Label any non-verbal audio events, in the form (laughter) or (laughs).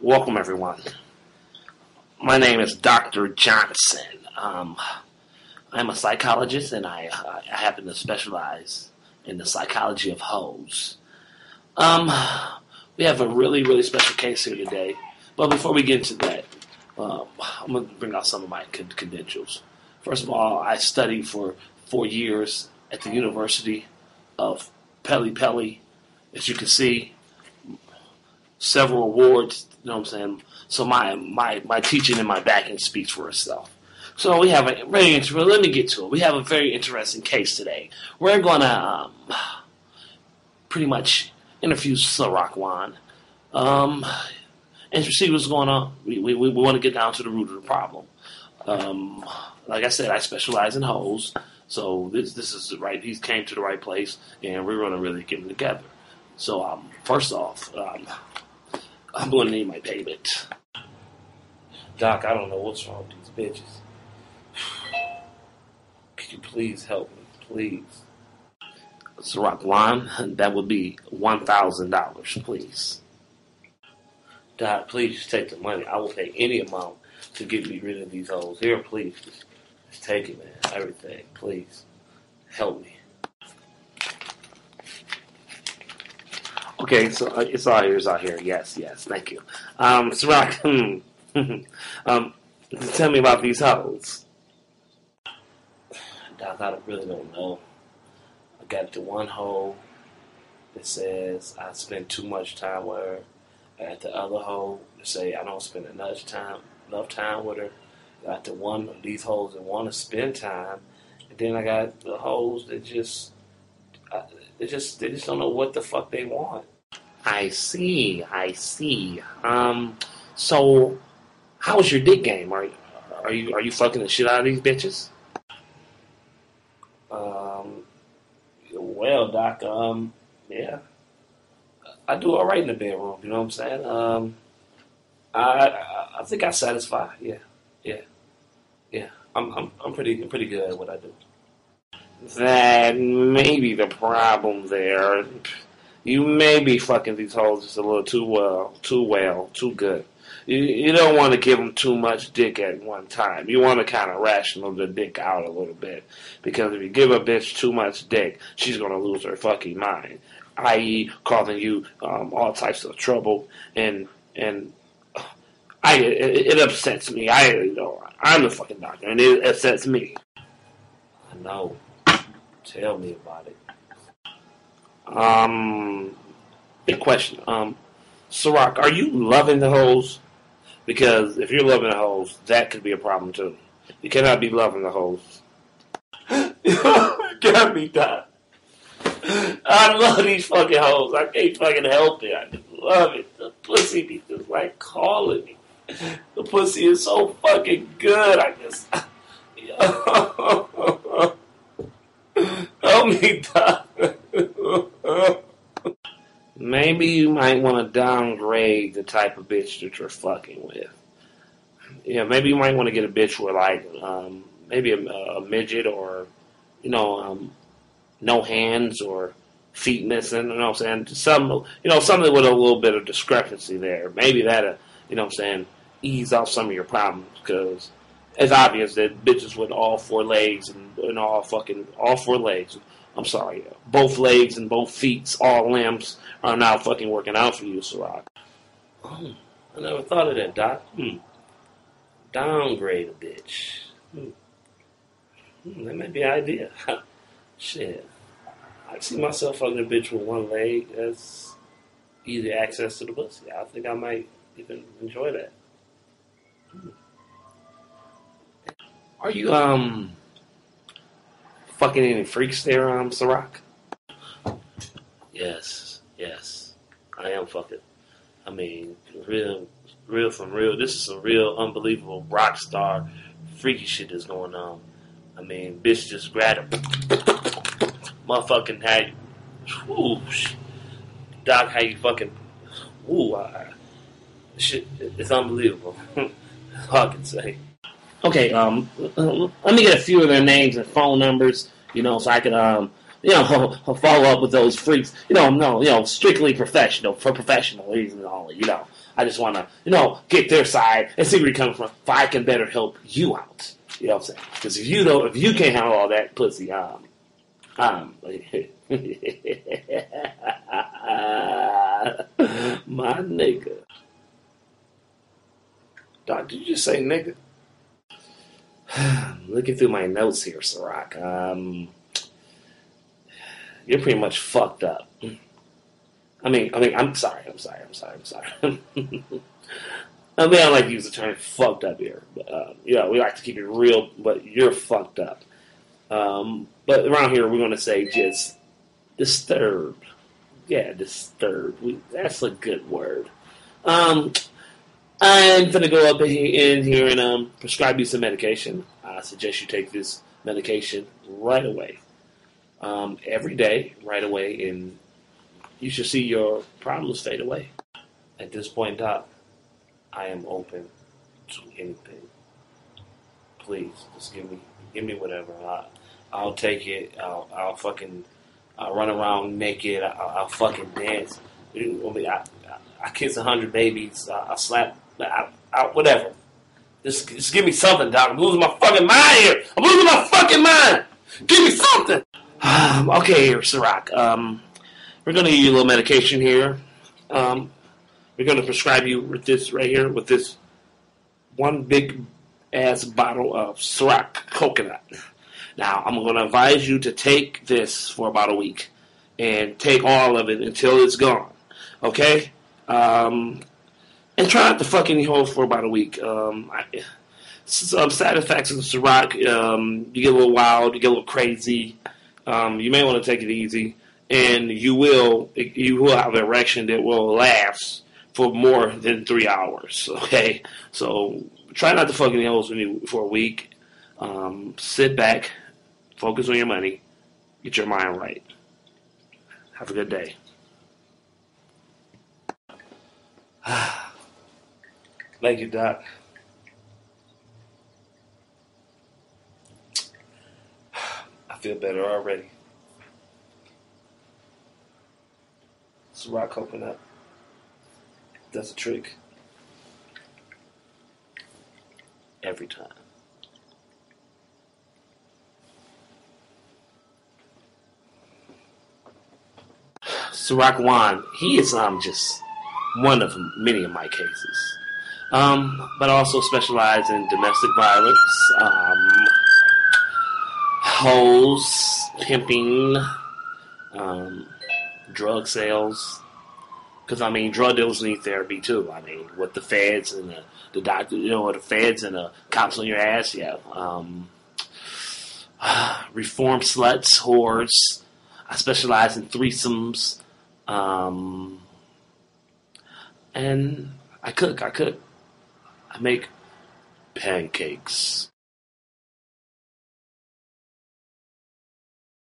Welcome, everyone. My name is Dr. Johnson. Um, I'm a psychologist and I, uh, I happen to specialize in the psychology of hoes. Um, we have a really, really special case here today. But before we get into that, um, I'm going to bring out some of my credentials. First of all, I studied for four years at the University of Pelle Pelle. As you can see, several awards. You know what I'm saying? So my my my teaching and my backing speaks for itself. So we have a very interesting. Let me get to it. We have a very interesting case today. We're going to um, pretty much interview Ciroc Juan um, and see what's going on. We, we, we want to get down to the root of the problem. Um, like I said, I specialize in hoes, so this this is the right. He came to the right place, and we're to really get them together. So um, first off, um, I'm going to need my payment. Doc, I don't know what's wrong with these bitches. (sighs) Could you please help me, please? Ciroc Juan, that would be one thousand dollars, please. Doc, please just take the money. I will pay any amount to get me rid of these hoes. Here, please, just, just take it, man. Everything, please. Help me. Okay, so uh, it's all yours out here. Yes, yes, thank you. Um, Ciroc, (laughs) um, tell me about these hoes. I really don't know. I got the one hole that says I spend too much time with her. At the other hole that say I don't spend enough time enough time with her. I got the one of these holes that want to spend time, and then I got the holes that just I, they just they just don't know what the fuck they want. I see, I see. Um, so how's your dick game? Are are you are you fucking the shit out of these bitches? Um, well, doc, um, yeah, I do all right in the bedroom. You know what I'm saying? Um, I I, I think I satisfy. Yeah, yeah, yeah. I'm I'm I'm pretty I'm pretty good at what I do. That may be the problem there. You may be fucking these hoes just a little too well, too well, too good. You, you don't want to give them too much dick at one time. You want to kind of rational the dick out a little bit. Because if you give a bitch too much dick, she's going to lose her fucking mind. I.e., causing you um, all types of trouble. And, and I, it, it upsets me. I, you know, I'm the fucking doctor, and it upsets me. I know. Tell me about it. Um, big question. Um, are you loving the hoes? Because if you're loving the hoes, that could be a problem too. You cannot be loving the hoes. (laughs) Got me, Doc. I love these fucking hoes. I can't fucking help it. I just love it. The pussy be just like calling me. The pussy is so fucking good. I just. (laughs) Maybe you might want to downgrade the type of bitch that you're fucking with. Yeah, maybe you might want to get a bitch with like um, maybe a, a, midget or you know um, no hands or feet missing. You know what I'm saying? Some you know something with a little bit of discrepancy there. Maybe that uh, you know what I'm saying ease off some of your problems because it's obvious that bitches with all four legs and, and all fucking all four legs I'm sorry, both legs and both feet, all limbs are now fucking working out for you, Ciroc. Oh, I never thought of that, Doc. Hmm. Downgrade a bitch. Hmm. Hmm, that might be an idea. (laughs) Shit. I see myself fucking a bitch with one leg. That's easy access to the pussy. I think I might even enjoy that. Hmm. Are you, um, fucking any freaks there, um, Ciroc? Yes, yes. I am fucking. I mean, real, real from real. This is some real unbelievable rock star freaky shit that's going on. I mean, bitch just grabbed him. Motherfucking had you. Ooh, Doc, how you fucking. Ooh, I, shit, it's unbelievable. (laughs) I can say. Okay, um, let me get a few of their names and phone numbers, you know, so I can, um, you know, (laughs) follow up with those freaks. You know, no, you know, strictly professional for professional reasons only. You know, I just want to, you know, get their side and see where you're coming from. If I can better help you out, you know what I'm saying? Because if you don't, if you can't handle all that pussy, um, um, (laughs) my nigga. Doc, did you just say nigga? (sighs) Looking through my notes here, Ciroc. Um, you're pretty much fucked up. I mean, I mean, I'm sorry, I'm sorry, I'm sorry, I'm sorry. (laughs) I mean, I like to use the term "fucked up" here, but uh, you know, we like to keep it real. But you're fucked up. Um, but around here, we're going to say just disturbed. Yeah, disturbed. We, that's a good word. Um, I'm to go up in here and um, prescribe you some medication. I suggest you take this medication right away, um, every day, right away, and you should see your problems fade away. At this point, Doc, I am open to anything. Please, just give me, give me whatever. I, I'll take it. I'll, I'll fucking, I'll run around naked. I'll, I'll fucking dance. I, I, I kiss a hundred babies. I, I slap, Whatever. Just, just give me something, Doc. I'm losing my fucking mind here. I'm losing my fucking mind. Give me something. okay, here, Ciroc. Um, we're going to give you a little medication here. Um, we're going to prescribe you with this right here, with this one big ass bottle of Ciroc coconut. Now, I'm going to advise you to take this for about a week and take all of it until it's gone. Okay? Um, and try not to fuck fucking hold for about a week. Um, I, some side effects of Ciroc, um, you get a little wild, you get a little crazy. Um, you may want to take it easy and you will you will have an erection that will last for more than three hours. (laughs) Okay, so try not to fuck any holes for a week. Um, sit back, focus on your money, get your mind right. Have a good day. (sighs) (sighs) Thank you, Doc. I feel better already. It's a rock Ciroc up. That's a trick. Every time. Ciroc Juan, he is um just one of many of my cases. Um, but I also specialize in domestic violence, um, hoes, pimping, um, drug sales. Because I mean, drug dealers need therapy too. I mean, with the feds and the, the doctor, you know, the feds and the cops on your ass, yeah. Um, (sighs) reform sluts, whores. I specialize in threesomes, um, and I cook. I cook. Make pancakes.